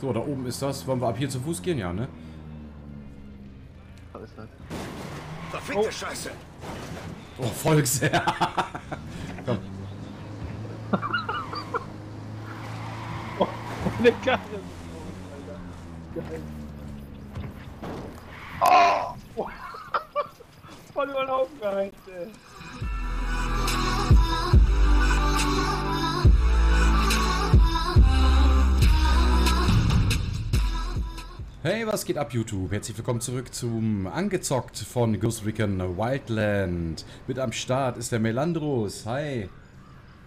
So, da oben ist das. Wollen wir ab hier zu Fuß gehen? Ja, ne? Da ist das. Verfickte Scheiße! Oh, Volksherr. Komm. Eine Karre. Geil. Oh! Voll über den Haufen ey. Hey, was geht ab, YouTube? Herzlich willkommen zurück zum Angezockt von Ghost Recon Wildland. Mit am Start ist der Melandros. Hi.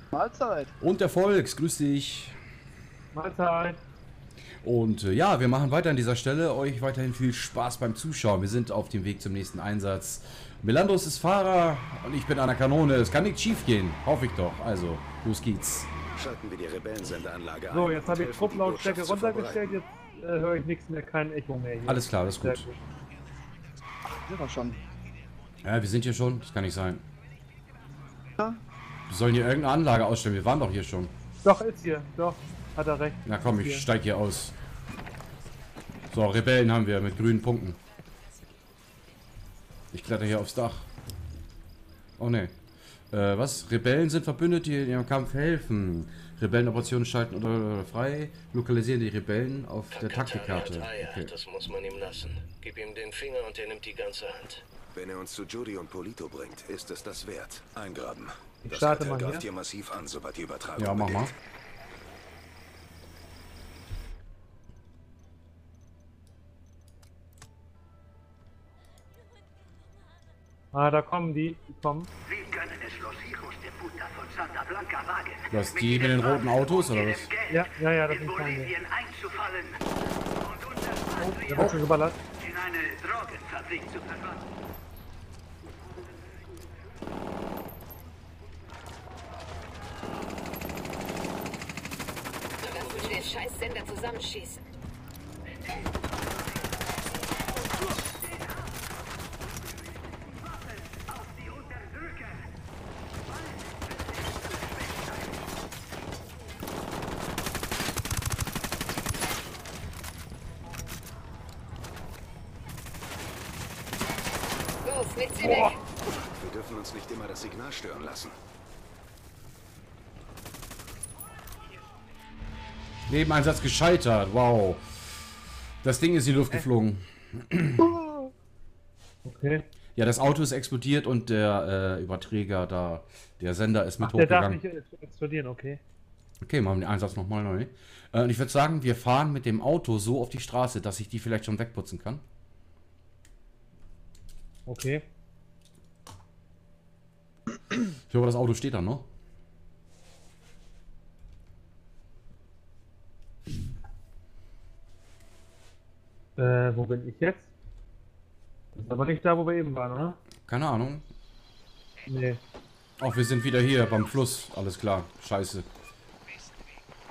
Mahlzeit. Und der Volks. Grüß dich. Mahlzeit. Und äh, ja, wir machen weiter an dieser Stelle. Euch weiterhin viel Spaß beim Zuschauen. Wir sind auf dem Weg zum nächsten Einsatz. Melandros ist Fahrer und ich bin an der Kanone. Es kann nicht schief gehen. Hoffe ich doch. Also, los geht's. Schalten wir die Rebellensendeanlage So, ein jetzt habe ich Trupplautstärke runtergestellt. Jetzt höre ich nichts mehr, kein Echo mehr hier. Alles klar, das ist Sehr gut. Sind wir schon. Ja, wir sind hier schon. Das kann nicht sein. Ja? Wir sollen hier irgendeine Anlage ausstellen. Wir waren doch hier schon. Doch, ist hier. Doch, hat er recht. Na komm, ich Hier. steig hier aus. So, Rebellen haben wir mit grünen Punkten. Ich kletter hier aufs Dach. Oh ne. Äh, was? Rebellen sind Verbündete, die in ihrem Kampf helfen. Rebellenoperationen schalten oder, frei. Lokalisieren die Rebellen auf der Taktikkarte. Okay. Das muss man ihm lassen. Gib ihm den Finger und er nimmt die ganze Hand. Wenn er uns zu Judy und Polito bringt, ist es das wert. Eingraben. Ich Das starte mal greift hier. hier massiv an, sobald die Übertragung Ja, mach mal. Ah, da kommen die. Die kommen. Wir Was, die mit den roten Autos, oder was? Ja, ja, ja, das und unser Oh, der wird schon geballert. in eine Drogenfabrik zu verwandeln. Lass uns den Scheißsender zusammenschießen. Weg. Wir dürfen uns nicht immer das Signal stören lassen. Nebeneinsatz gescheitert. Wow. Das Ding ist in die Luft geflogen. Okay. Ja, das Auto ist explodiert und der äh, Überträger da, der Sender ist mit Ach, der darf hochgegangen. nicht ex- explodieren, okay. Okay, machen wir den Einsatz nochmal neu. Äh, und ich würde sagen, wir fahren mit dem Auto so auf die Straße, dass ich die vielleicht schon wegputzen kann. Okay. Ich hoffe, das Auto steht da noch. Äh, wo bin ich jetzt? Das ist aber nicht da, wo wir eben waren, oder? Keine Ahnung. Nee. Auch wir sind wieder hier beim Fluss. Alles klar. Scheiße.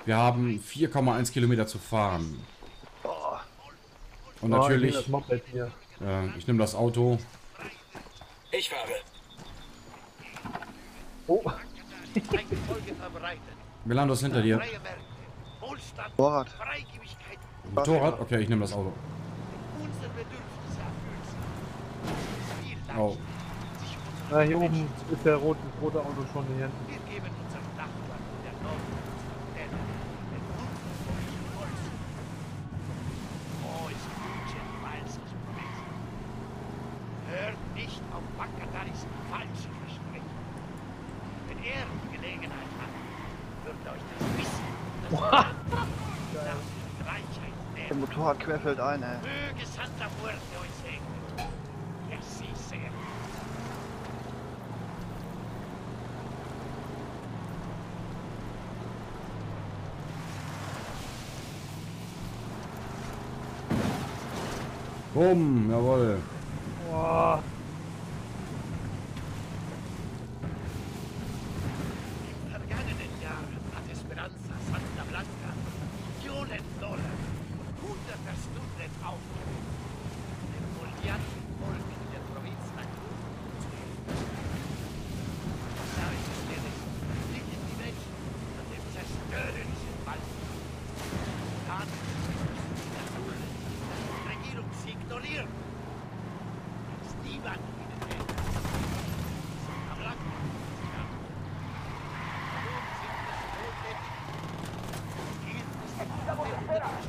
Wir haben 4,1 Kilometer zu fahren. Und Oh, ich natürlich, nehm das Moped hier. äh, ich nehme das Auto. Ich fahre. Oh, Melando ist hinter dir. Motorrad. Motorrad? Okay, ich nehme das Auto. Oh. Na, hier oben ist der rote, rote Auto schon hier. Hört nicht auf Bakadaris falsche Versprechen. Wenn er die Gelegenheit hat, wird euch das Wissen, das nach der Gleichheit Der Motorrad querfällt ein, ey. Möge Santa Muerte euch segnen. Merci sehr. Bumm, jawohl. Boah. Im vergangenen Jahr hat Esperanza Santa Blanca Millionen Dollar und hunderte Stunden aufgewendet, um dem folianten Volk in der Provinz Natur zu helfen. Seitens dessen liegen die Menschen an dem zerstörerischen Wald. Dann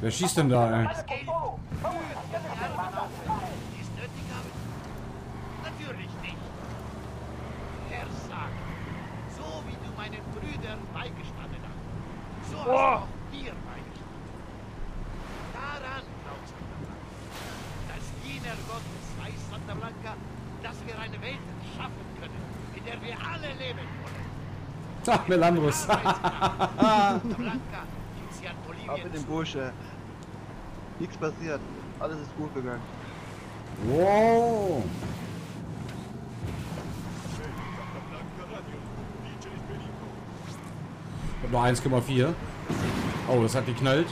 Wer schießt denn da, ey? Natürlich nicht. Herr sagt, so wie du meinen Brüdern beigestanden hast, so hast du auch mir beigestanden. Daran glaubt Santa Blanca, dass jener Gott weiß, Santa Blanca, dass wir eine Welt schaffen können, in der wir alle leben wollen. Ach, Melandros. Santa Blanca, gibt sie an Ab Bolivien mit dem. Bursche. Nichts passiert. Alles ist gut gegangen. wow. Ich hab noch 1,4. Oh, das hat geknallt.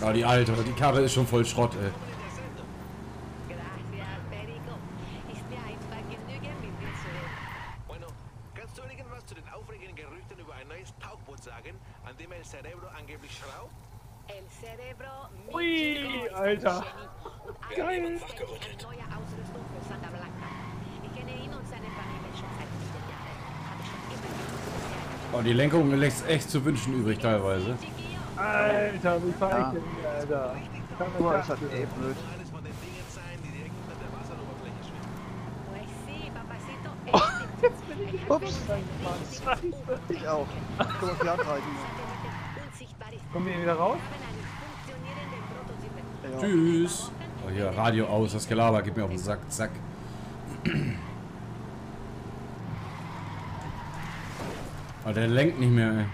Ja, die alte, die Karre ist schon voll Schrott, ey. Gracias, Perico. Ist mir ein Vergnügen, mit dir zu reden. Bueno, kannst du irgendwas zu den aufregenden Gerüchten über ein neues Tauchboot sagen, an dem El Cerebro angeblich schraubt? El Cerebro, mi Ui, chico, Alter. Genie. Und Wir haben alle jemanden Welt wachgerüttelt. eine neue Ausrüstung für Santa Blanca. Ich kenne ihn und seine Familie schon seit vielen Jahren. Habe schon immer gewusst, dass er Oh, die Lenkung lässt echt zu wünschen übrig teilweise. Alter, wie fahr ich denn hier, Alter? Kann Du man hast halt das- eh blöd. Papacito. es stimmt. Ich Ups. Ich auch. Guck mal, Fährt reiten. Kommen wir hier wieder raus? Ja. Tschüss. Oh, hier, Radio aus, das Gelaber geht mir auf den Sack, zack. Oh, der lenkt nicht mehr, ey.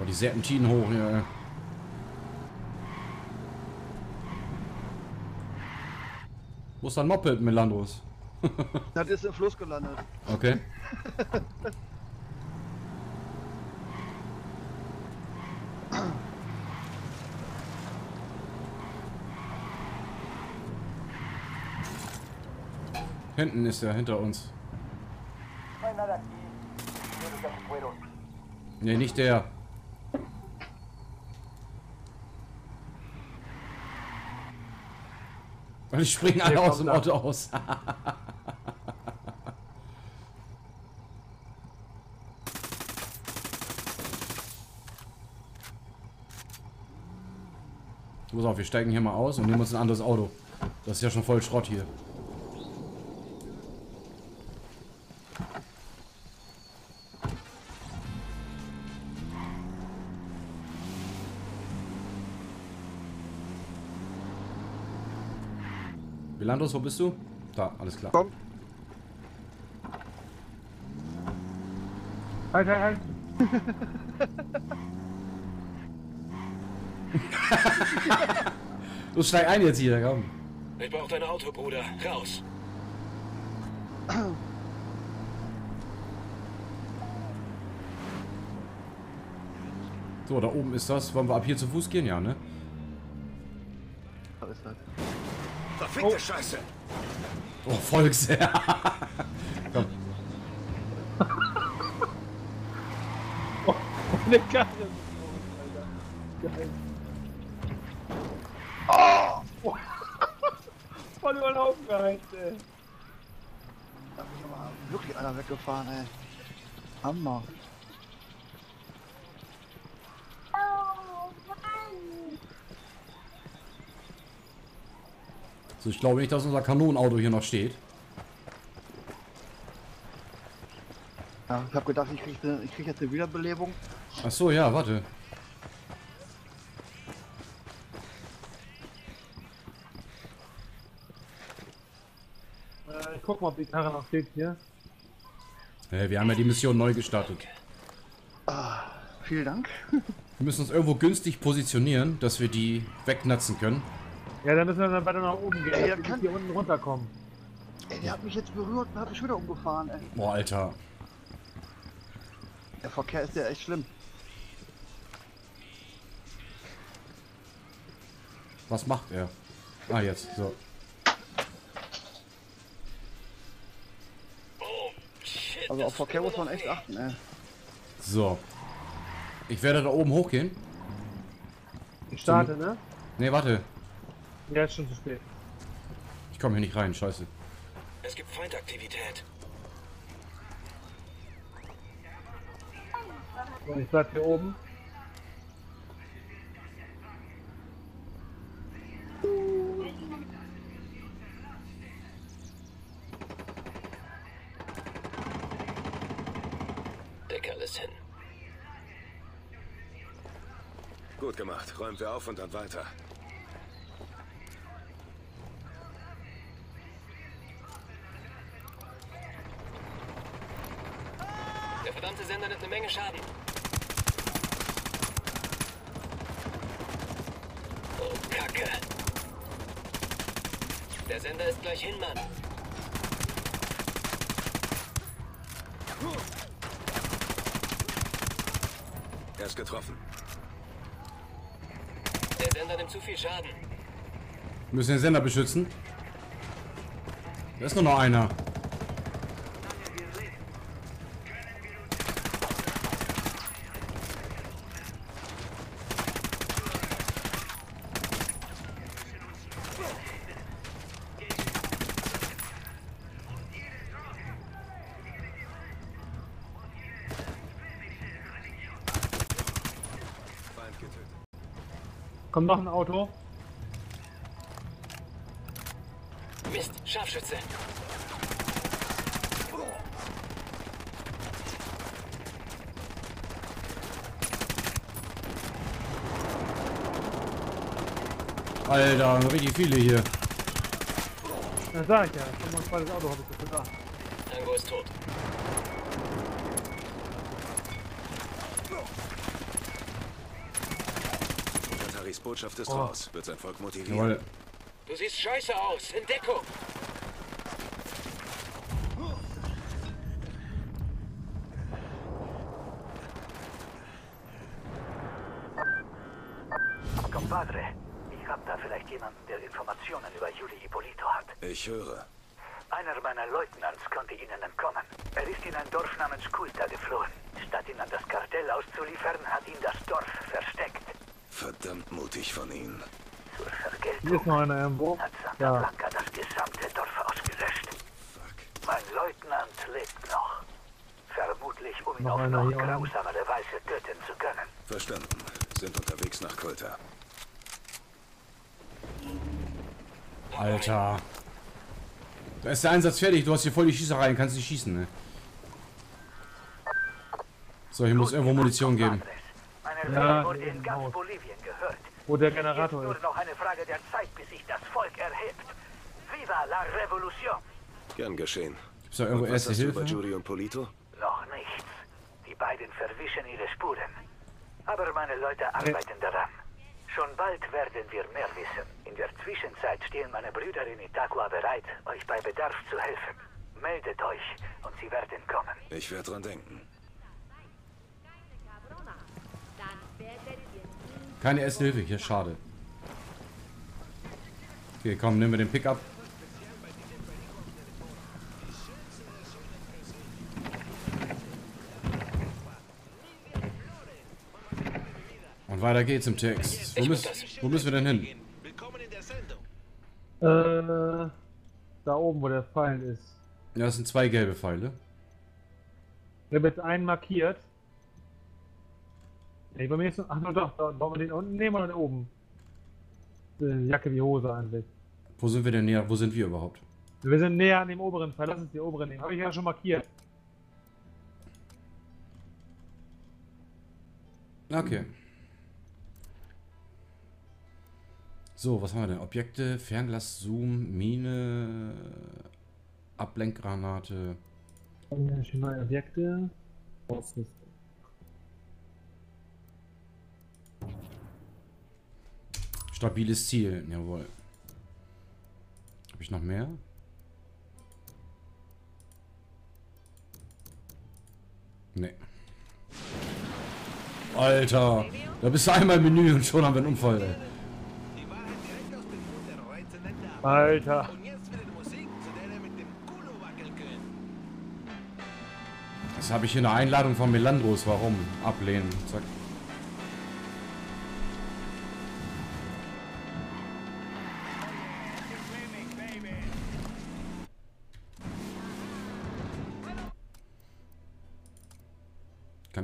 Oh, die Serpentinen hoch hier, ey. Wo ist dein Moped, Melandros? Das ist im Fluss gelandet. Okay. Hinten ist er, hinter uns. Ne, nicht der. Und ich springen alle aus dem. Auto aus. Pass auf, wir steigen hier mal aus und nehmen uns ein anderes Auto. Das ist ja schon voll Schrott hier. Bilandos, wo bist du? Da, alles klar. Komm. Halt, halt, halt. Du steig ein jetzt hier, komm. Ich brauche dein Auto, Bruder. Raus. So, da oben ist das. Wollen wir ab hier zu Fuß gehen? Ja, ne? Da ist das. Verfickte Scheiße! Oh, Volksherr. komm. Eine Karre. Alter. Geil. Oh! Voll ey. Da ist aber wirklich einer weggefahren, ey. Hammer. So, ich glaube nicht, dass unser Kanonenauto hier noch steht. Ja, ich habe gedacht, ich krieg, ich krieg jetzt eine Wiederbelebung. Ach so, ja, warte. Ich guck mal, ob die Karre noch steht hier. Hey, wir haben ja die Mission neu gestartet. Vielen Dank. Wir müssen uns irgendwo günstig positionieren, dass wir die wegnatzen können. Ja, dann müssen wir dann weiter nach oben gehen, Ey, kann- hier unten runterkommen. Ey, der hat mich jetzt berührt und hat mich wieder umgefahren, ey. Boah, Alter. Der Verkehr ist ja echt schlimm. Was macht er? Ah, jetzt. So. Oh, shit. Also auf Verkehr muss man echt achten, ey. So. Ich werde da oben hochgehen. Ich starte, ne? Ne, warte. Ja, ist schon zu spät. Ich komme hier nicht rein. Scheiße. Es gibt Feindaktivität. So, ich bleib hier oben. Gemacht. Räumen wir auf und dann weiter. Der verdammte Sender nimmt eine Menge Schaden. Oh, Kacke. Der Sender ist gleich hin, Mann. Er ist getroffen. Der Sender nimmt zu viel Schaden. Wir müssen den Sender beschützen. Da ist nur noch einer. Kommt noch ein Auto. Mist, Scharfschütze. Alter, richtig viele hier. Das sag ich ja. Kommt noch ein zweites Auto, hab ich das gedacht. Tango ist tot. Kataris Botschaft ist Oh. raus. Wird sein Volk motivieren. Jawohl. Du siehst scheiße aus. In Deckung. Compadre, ich hab da vielleicht jemanden, der Informationen über Juli Ippolito hat. Ich höre. Einer meiner Leutnants konnte ihnen entkommen. Er ist in ein Dorf namens Kulta geflohen. Statt ihn an das Kartell auszuliefern, hat ihn das Dorf versteckt. Verdammt mutig von Ihnen. Zur Hier Vergeltung ist noch einer irgendwo. hat Santa Ja. Blanca das gesamte Dorf ausgelöscht. Fuck. Mein Leutnant lebt noch. Vermutlich, um ihn Noch auf noch grausamere Weise töten zu können. Verstanden. Sind unterwegs nach Kulta. Alter. Da ist der Einsatz fertig. Du hast hier voll die Schießerei und kannst nicht schießen, ne? So, hier muss irgendwo Munition geben. Meine Ja, Rede Wo der Generator nur ist. noch eine Frage der Zeit, bis sich das Volk erhebt. Viva la Revolution! Gern geschehen. Gibt's da irgendwo Was erste hast du über Hilfe? Judy und Polito? Noch nichts. Die beiden verwischen ihre Spuren. Aber meine Leute arbeiten daran. Schon bald werden wir mehr wissen. In der Zwischenzeit stehen meine Brüder in Itaqua bereit, euch bei Bedarf zu helfen. Meldet euch und sie werden kommen. Ich werde dran denken. Keine erste Hilfe hier, schade. Okay, komm, nehmen wir den Pickup. Und weiter geht's im Text. Wo, müssen, wo müssen wir denn hin? Äh, da oben, wo der Pfeil ist. Ja, das sind zwei gelbe Pfeile. Ich habe jetzt einen markiert. Nee, bei mir ist Ach nur doch, da wollen wir den unten nehmen oder den oben? Äh, Jacke wie Hose eigentlich. Wo sind wir denn näher? Wo sind wir überhaupt? Wir sind näher an dem oberen Pfeil. Lass uns die oberen nehmen. Habe ich ja schon markiert. Okay. So, was haben wir denn? Objekte, Fernglas, Zoom, Mine, Ablenkgranate. Ja, schon Objekte. Ausrüstung. Stabiles Ziel, jawohl. Habe ich noch mehr? Nee. Alter, da bist du einmal im Menü und schon haben wir einen Unfall. Ey. Der Alter. Der er. Das habe ich hier eine Einladung von Melandros. Warum? Ablehnen. Zack.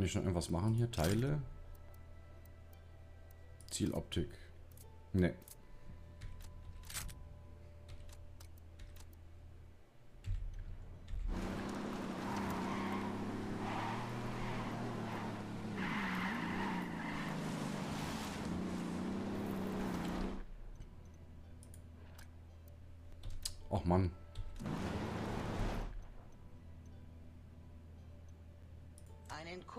Ich noch irgendwas machen hier? Teile? Zieloptik. Ne. Och Mann.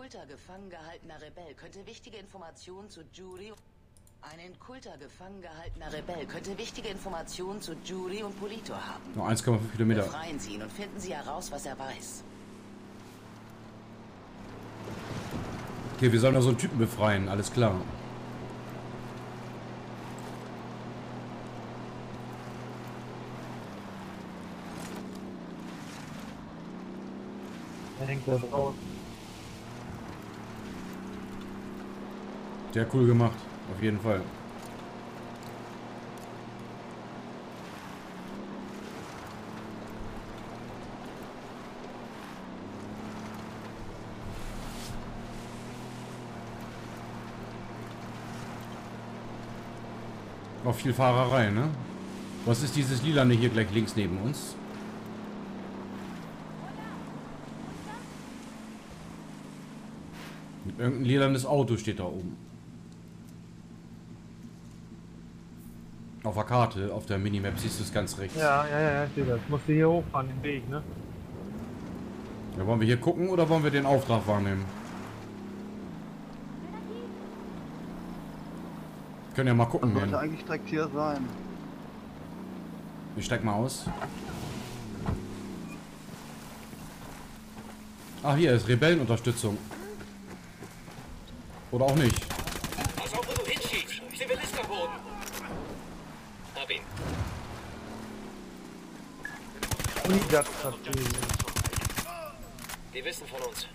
Kulta gefangen gehaltener Rebell könnte wichtige Informationen zu Jury. Ein in Kulta gefangen gehaltener Rebell könnte wichtige Informationen zu Jury und Polito haben. Nur 1,5 Kilometer. Befreien Sie ihn und finden Sie heraus, was er weiß. Okay, wir sollen da so einen Typen befreien. Alles klar. Er hängt da drauf. Sehr cool gemacht. Auf jeden Fall. Auch viel Fahrerei, ne? Was ist dieses Lilane hier gleich links neben uns? Irgendein lilanes Auto steht da oben. Auf der Karte, auf der Minimap siehst du es ganz rechts. Ja, ja, ja, ich sehe das. Musst du hier hochfahren, den Weg, ne? Ja, wollen wir hier gucken oder wollen wir den Auftrag wahrnehmen? Können ja mal gucken. Sollte Mann. eigentlich direkt hier sein. Ich steig mal aus. Ah, hier ist Rebellenunterstützung. Oder auch nicht. Pass auf, wo du hinschießt. Zivilist am Boden. Hab ihn. Unigatstrategie. Die wissen von uns.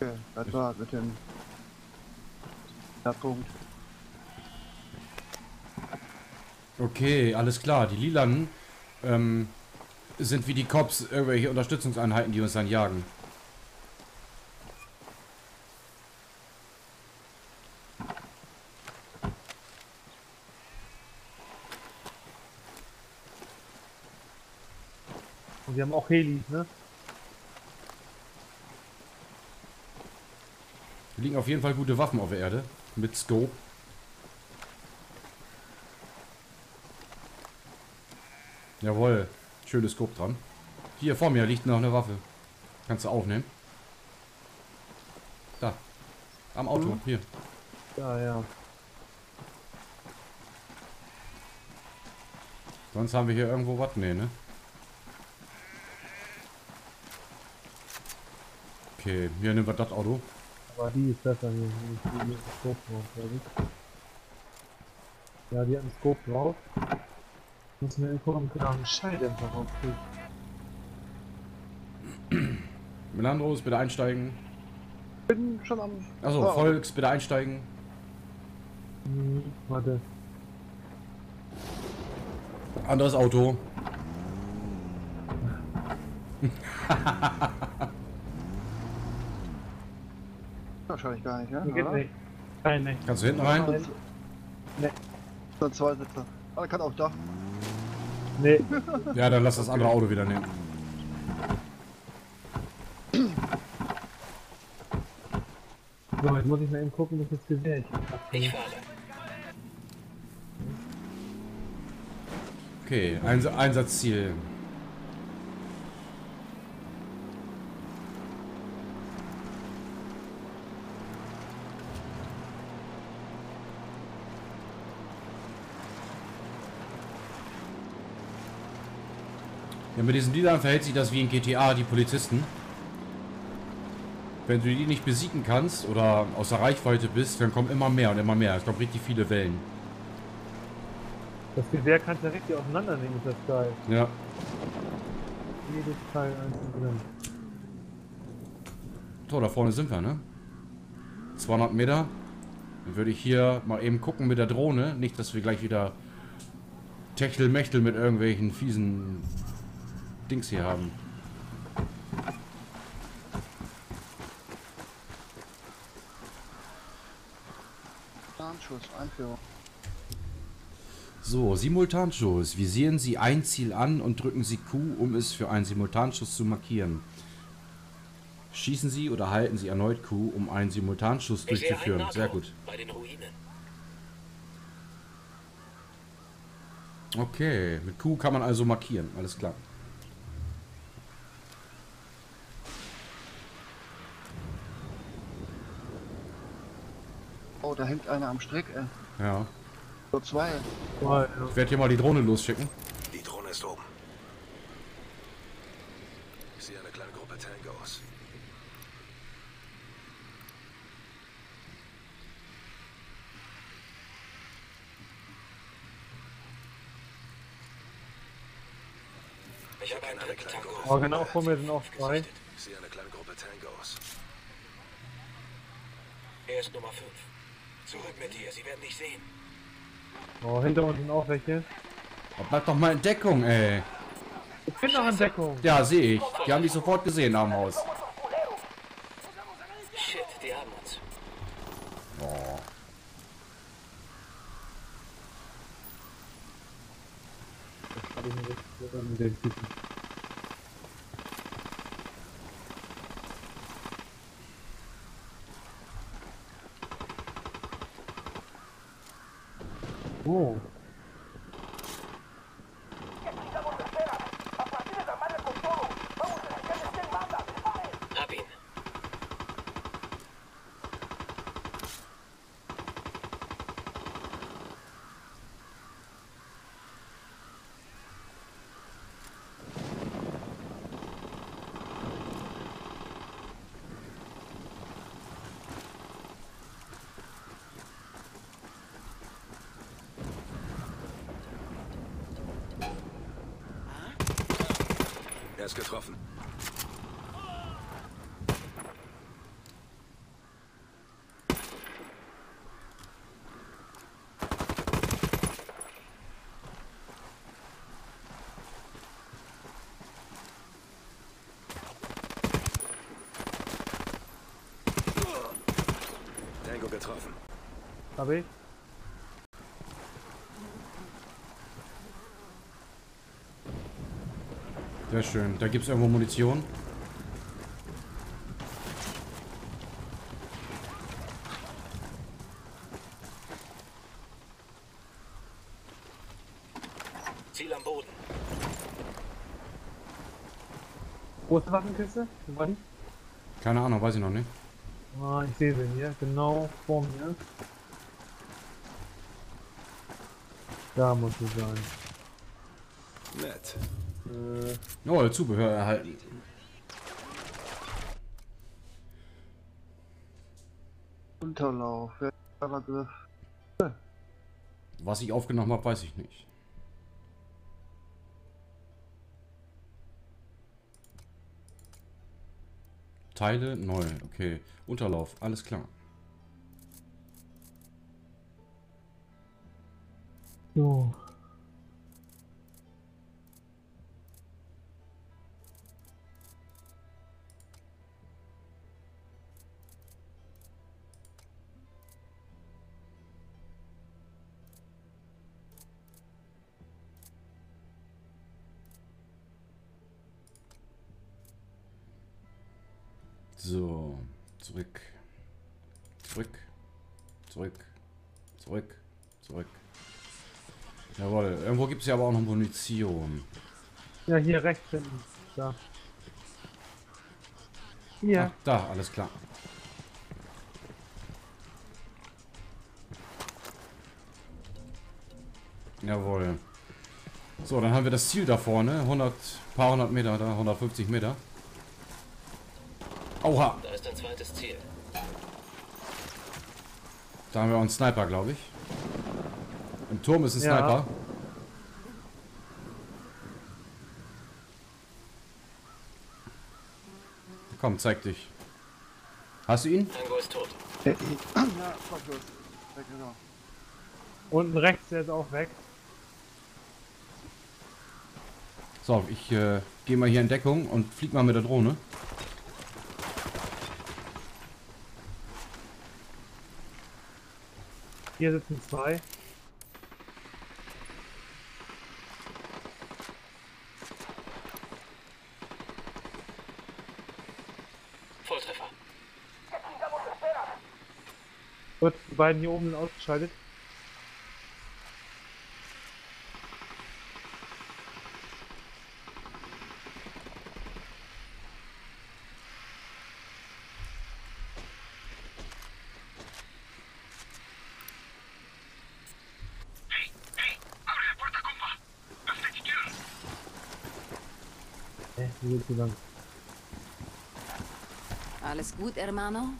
Okay, das war's mit dem... Der Punkt. Okay, alles klar. Die Lilanen ähm, sind wie die Cops irgendwelche Unterstützungseinheiten, die uns dann jagen. Und die haben auch Helis, ne? Hier liegen auf jeden Fall gute Waffen auf der Erde. Mit Scope. Jawohl. Schönes Scope dran. Hier vor mir liegt noch eine Waffe. Kannst du aufnehmen. Da. Am Auto. Mhm. Hier. Ja, ja. Sonst haben wir hier irgendwo was. Nee, ne? Okay, hier nehmen wir das Auto. Aber die ist besser hier. Die mit dem Scope drauf, glaube ich. Ja, die hat einen Scope drauf. Müssen wir gucken, ob wir da einen Schalldämpfer draufkriegen. Melandros, bitte einsteigen. Bin schon am... Achso, Oh, Volks, bitte einsteigen. Hm, warte. Anderes Auto. Wahrscheinlich gar nicht, ja? Nee, geht nicht. Nein, nicht. Kannst du hinten rein? Nein. Nee. Dann zwei Sitze. Aber kann auch da. Nee. Ja, dann lass das andere Auto wieder nehmen. So, jetzt muss ich mal eben gucken, was jetzt gesehen Ich fahre. Okay, Eins Einsatzziel. Ja, mit diesen Liedern verhält sich das wie in GTA, die Polizisten. Wenn du die nicht besiegen kannst oder außer Reichweite bist, dann kommen immer mehr und immer mehr. Es kommen richtig viele Wellen. Das Gewehr kannst du ja richtig auseinandernehmen, ist das geil. Ja. Jedes Teil einzeln drin. So, da vorne sind wir, ne? 200 Meter. Dann würde ich hier mal eben gucken mit der Drohne. Nicht, dass wir gleich wieder Techtelmechtel mit irgendwelchen fiesen Dings hier haben. Tarnschuss, Einführung. So, Simultanschuss. Visieren Sie ein Ziel an und drücken Sie Q, um es für einen Simultanschuss zu markieren. Schießen Sie oder halten Sie erneut Q, um einen Simultanschuss Ich durchzuführen. Sehr gut. Bei den Ruinen. Okay, mit Q kann man also markieren. Alles klar. Oh, da hängt einer am Strick, ey. Ja. So zwei. Ich werde hier mal die Drohne losschicken. Die Drohne ist oben. Ich sehe eine kleine Gruppe Tangos. Ich habe einen dritten Tango. Aber genau vor mir sind auch zwei. Ich sehe eine kleine Gruppe Tangos. Er ist Nummer 5. Zurück mit dir, sie werden dich sehen. Oh, hinter uns sind auch welche. Oh, bleib doch mal in Deckung, ey. Ich bin noch in Deckung. Ja, sehe ich. Die haben dich sofort gesehen am Haus. Er ist getroffen. Tango getroffen. Hab ich? Sehr schön. Da gibt es irgendwo Munition. Ziel am Boden. Wo ist die Waffenkiste? Wo war die? Keine Ahnung, weiß ich noch nicht. Ah, ich sehe sie hier. Genau vor mir. Da muss sie sein. Nett. Äh, Oh, Zubehör erhalten. Unterlauf. Übergriff. Was ich aufgenommen habe, weiß ich nicht. Teile neu, okay. Unterlauf, alles klar. so. So, zurück. Zurück. Zurück. Zurück. Zurück. Jawohl, irgendwo gibt es ja aber auch noch Munition. Ja, hier rechts hinten. Da. Hier. Ach, da, alles klar. Jawohl. So, dann haben wir das Ziel da vorne. 100, paar hundert Meter da, 150 Meter. Oha. Da ist ein zweites Ziel. Da haben wir auch einen Sniper, glaube ich. Im Turm ist ein ja. Sniper. Komm, zeig dich. Hast du ihn? Tango ist tot. Ja, fuck gut. Weg, genau. Unten rechts, der ist auch weg. So, ich äh, gehe mal hier in Deckung und flieg mal mit der Drohne. Hier sitzen zwei. Volltreffer. Gut, die beiden hier oben sind ausgeschaltet. Lang? Alles gut, Hermano?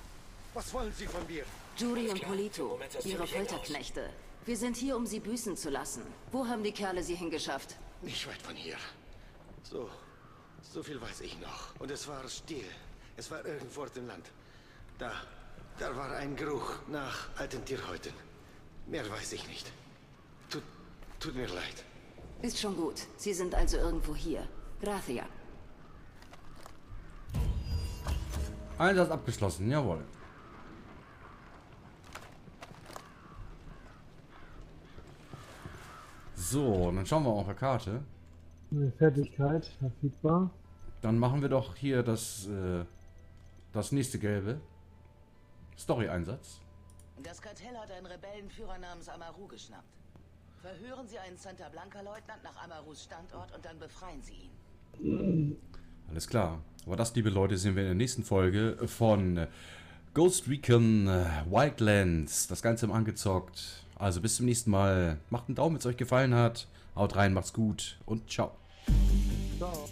Was wollen Sie von mir? Juri und Polito, ihre Folterknechte. Wir sind hier, um sie büßen zu lassen. Wo haben die Kerle sie hingeschafft? Nicht weit von hier. So, so viel weiß ich noch. Und es war still. Es war irgendwo dem Land. Da, da war ein Geruch nach alten Tierhäuten. Mehr weiß ich nicht. Tut, tut mir leid. Ist schon gut. Sie sind also irgendwo hier. Gracia. Einsatz abgeschlossen, jawohl. So, dann schauen wir auf der Karte. Eine Fertigkeit verfügbar. Dann machen wir doch hier das, äh, das nächste gelbe. Story-Einsatz. Das Kartell hat einen Rebellenführer namens Amaru geschnappt. Verhören Sie einen Santa Blanca-Leutnant nach Amarus Standort und dann befreien Sie ihn. Alles klar. Aber das, liebe Leute, sehen wir in der nächsten Folge von Ghost Recon Wildlands. Das Ganze im angezockt. Also bis zum nächsten Mal. Macht einen Daumen, wenn es euch gefallen hat. Haut rein, macht's gut und ciao. Ciao.